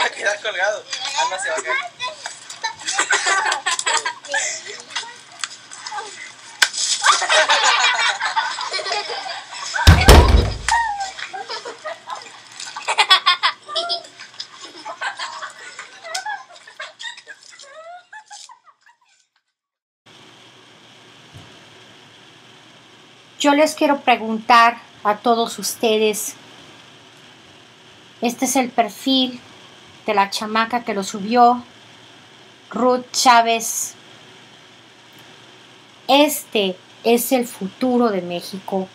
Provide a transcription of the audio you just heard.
Va a quedar colgado. Ah, se va a. Yo les quiero preguntar a todos ustedes, este es el perfil de la chamaca que lo subió, Ruth Chávez. Este es el futuro de México.